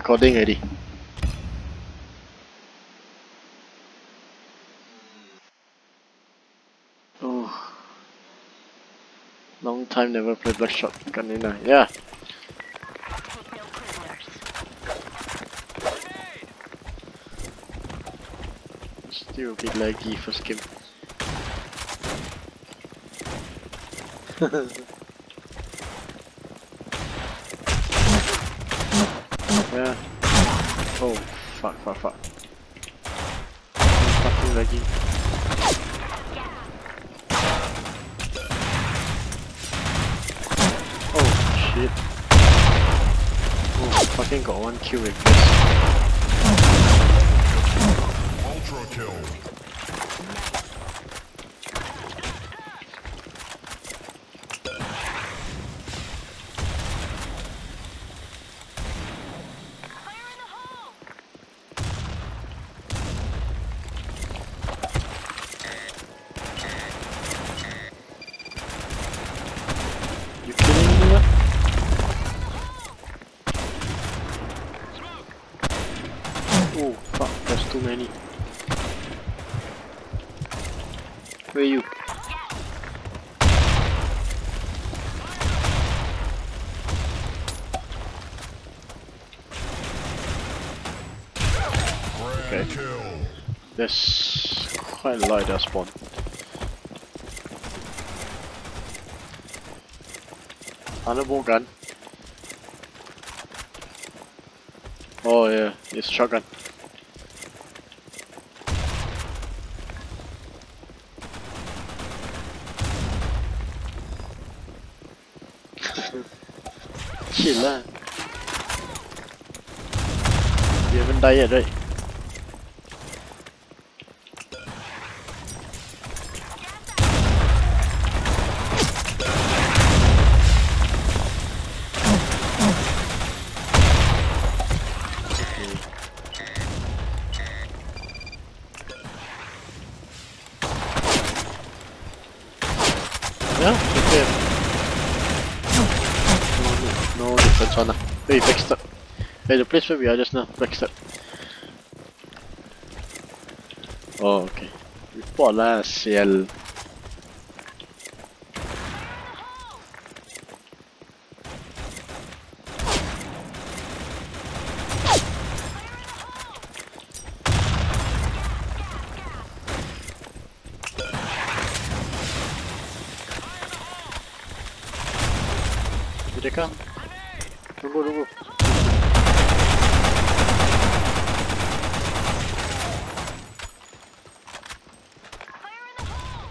recording already. Oh. Long time never played Black Shotgun in a yeah. Still a bit laggy first game. yeah. Oh, fuck, fuck, fuck. Fucking laggy. Oh, shit. Oh, fucking got one kill with this. Ultra kill. Fire in the hole! You kidding me? what? Oh fuck, there's too many. Where are you? Okay. There's quite a lot that spawn. Honorable gun. Oh yeah, it's shotgun. Chill lah. Died yet, right? Yeah, okay. No, no, no difference on. Hey, backstab. Hey, the place where we are just now, backstab. Oh, okay. Report lah, sial. Dia come. Tunggu, tunggu. Fire in the hole!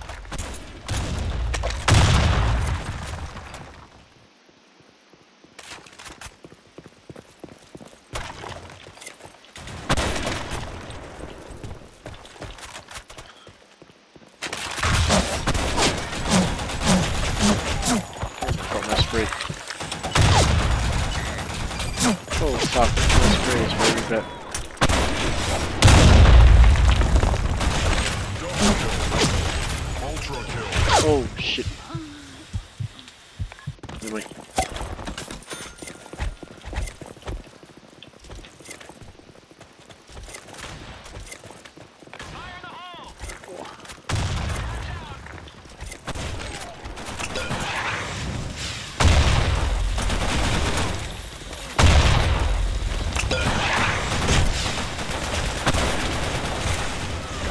Got my spray. Oh fuck, my spray is very bad. Ultra kill. Oh shit. Never mind.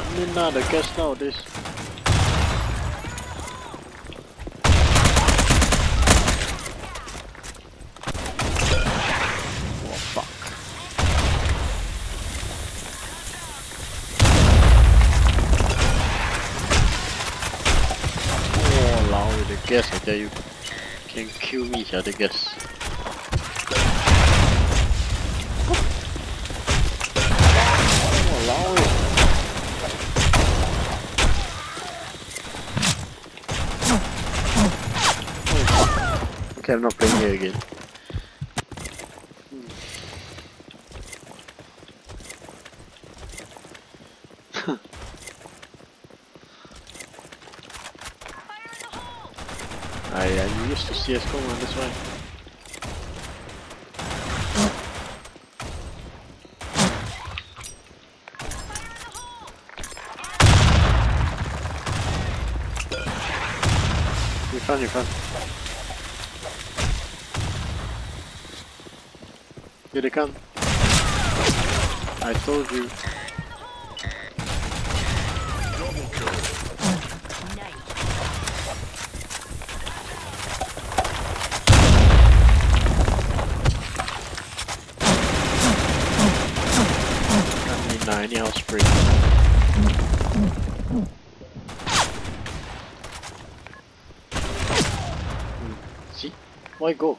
I mean, nah, the gas nowadays. Oh fuck. Oh, lao with the gas, I tell you. Can kill me, sia, the lucky I'm not playing here again. I am used to CSGO man, that's why. In front, in front. Here they come. I told you. Double kill. Anyhow. Hmm, See? Why go?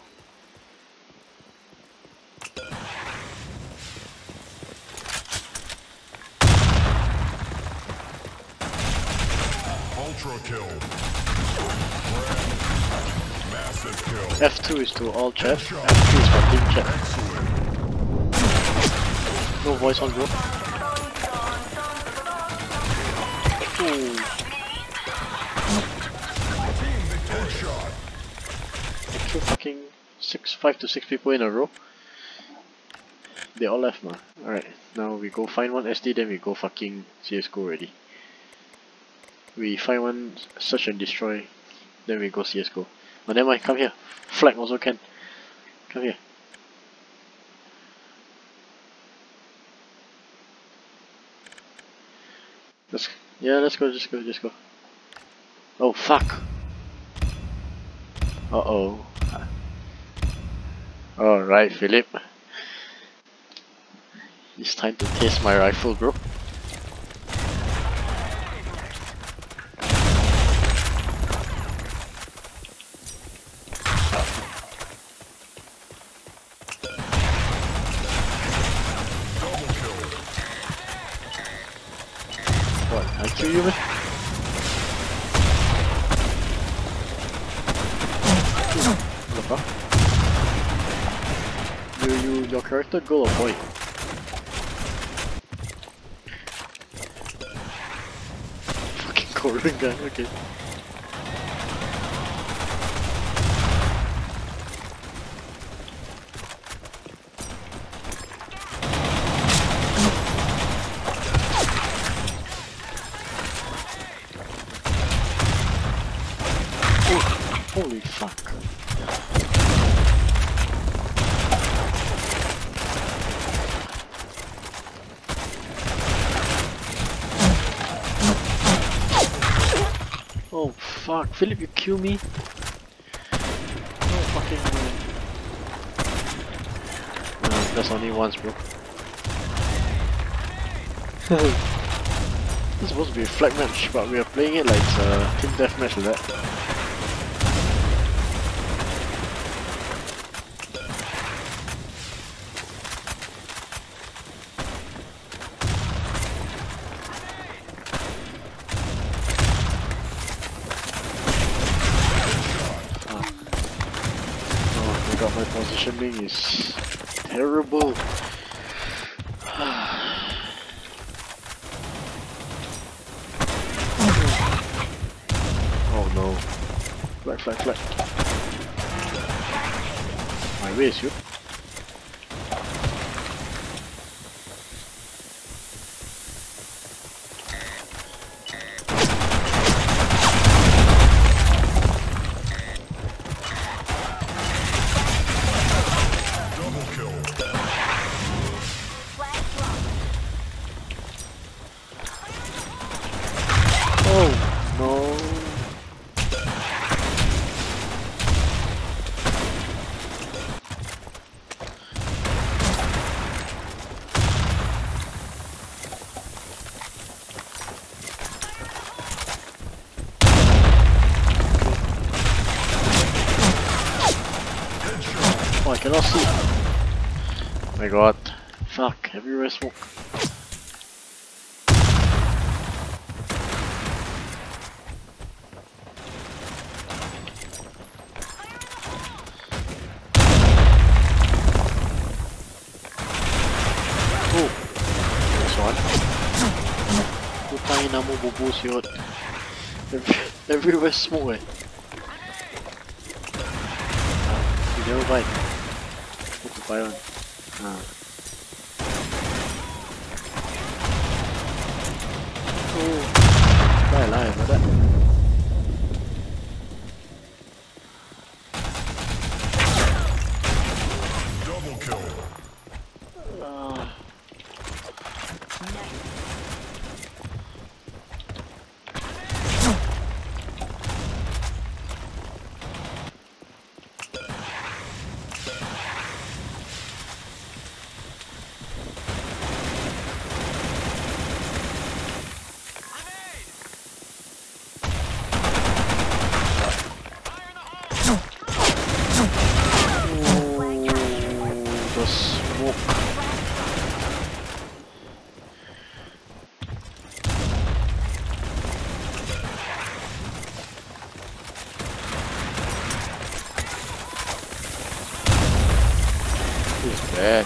Ultra kill. Massive kill. F2 is to all chat, F2 is for team chat. No voice on group. I killed fucking six, five to six people in a row. They all left man. Alright, now we go find one SD then we go fucking CSGO already. We find one search and destroy, then we go CSGO. But never mind, come here. Flag also can. Come here. Let's yeah, let's go, just go, just go. Oh fuck. Uh oh. Alright, Philip. It's time to test my rifle, bro. Double kill. What? I kill you, man? What the fuck? You, you, girl or boy? Fucking Korean guy, okay. Holy fuck. Oh fuck, Philip, you kill me? No fucking way. No, that's only once, bro. this is supposed to be a flag match, but we are playing it like it's a team deathmatch like that. Oh my god, my positioning is terrible. oh no. Flag, flag, flag. My way is you. No. Oh, I cannot see. my god. Fuck, everywhere smoke. Oh, this one. Bubus yun. Every- Everywhere smoke eh. You never buy. Hope to buy one. Ah. Oh, buy alive, that. É,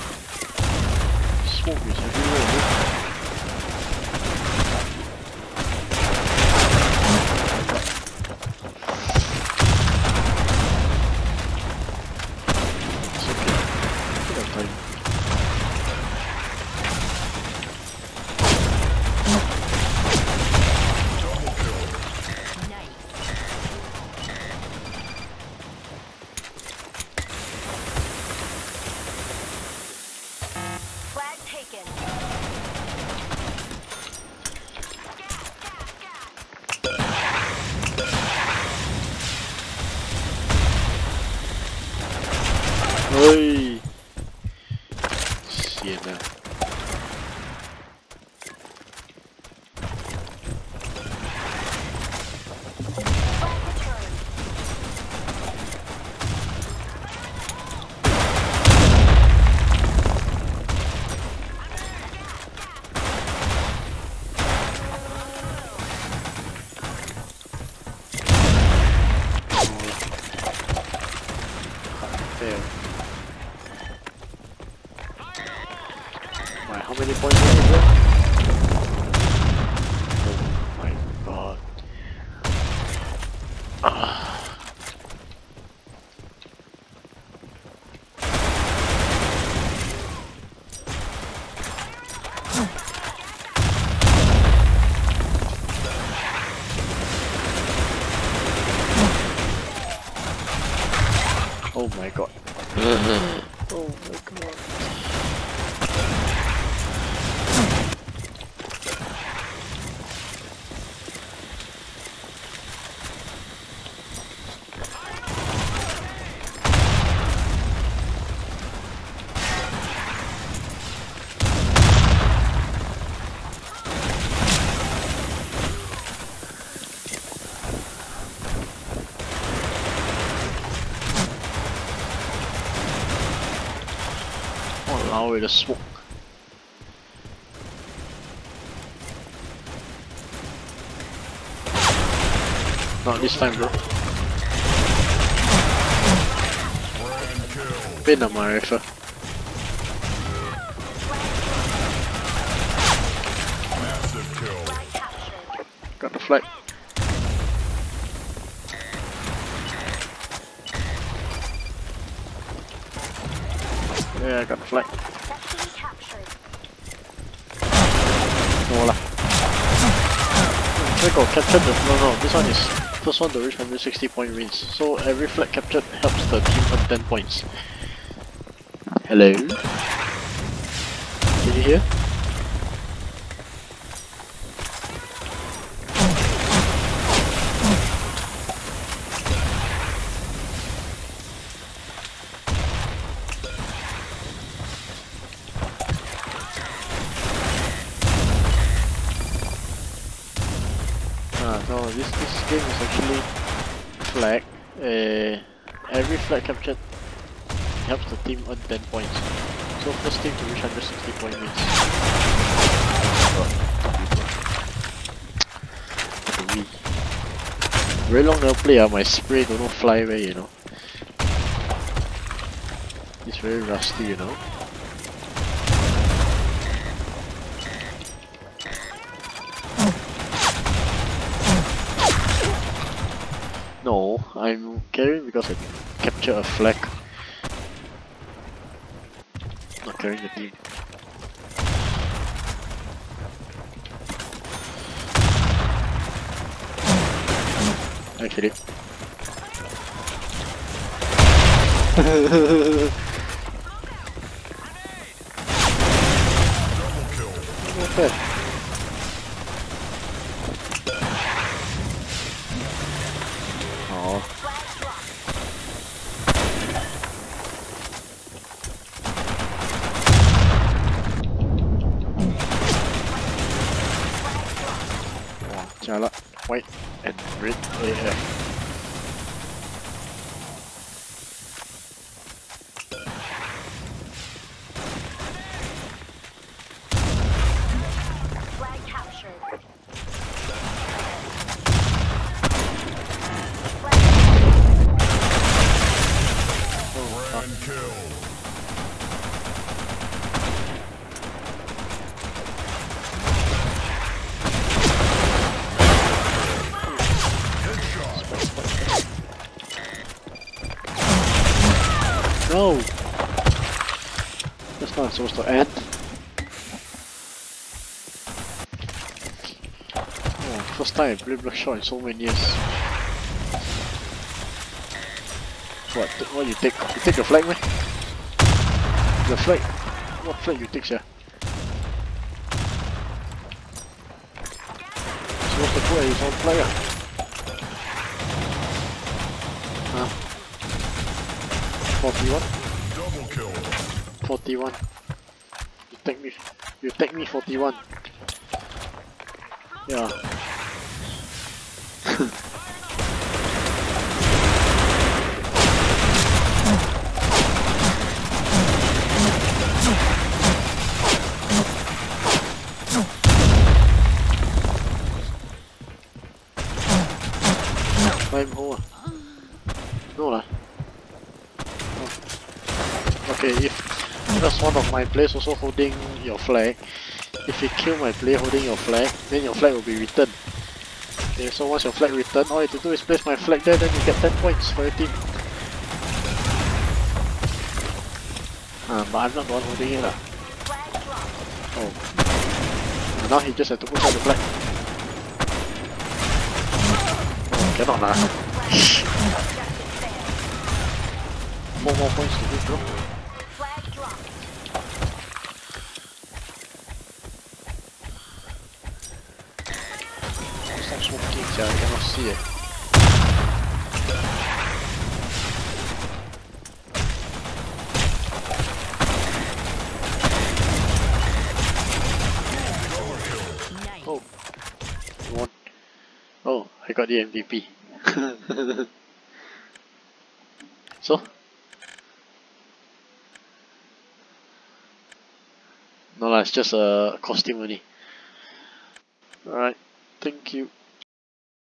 Oh my god. Walao, the smoke. Not this time, bro. Pin on my rifle. Yeah, I got the flag. Section captured. No lah. Captured the. No, no, this one is first one to reach 160 point wins. So every flag captured helps the team earn 10 points. Hello? Did you hear? Ah, no, this this game is actually flag. Uh, every flag captured helps the team earn 10 points. So first team to reach 160 point wins. Very long never play, ah, my spray don't know fly where, you know. It's very rusty, you know. I'm carrying because I capture a flag. Not carrying the team. I hit it. Double kill. Not bad. Oh, Flag dropped. Jala, white and red AF. Uh, Flag captured. Grand kill. Supposed to end. Oh, first time I play Bloodshot in so many years. What, what you take? You take the flag man? The flag? What flag you take, sir? Supposed to put his own flag ah. Huh? 41? Double kill. 41. Take me. You take me 41. Yeah. Climb hole. ah. No lah. Oh. Okay, if that's one of my players also holding your flag. If you kill my player holding your flag, then your flag will be returned. Okay, so once your flag returned, all you have to do is place my flag there, then you get 10 points for your team. Ah, but I'm not the one holding it lah. Oh. Now he just has to push out the flag. Oh, cannot lah. Four more points to this bro. I cannot see it. Oh. Oh, I got the MVP. so? No lah, it's just a costume only. Alright, thank you.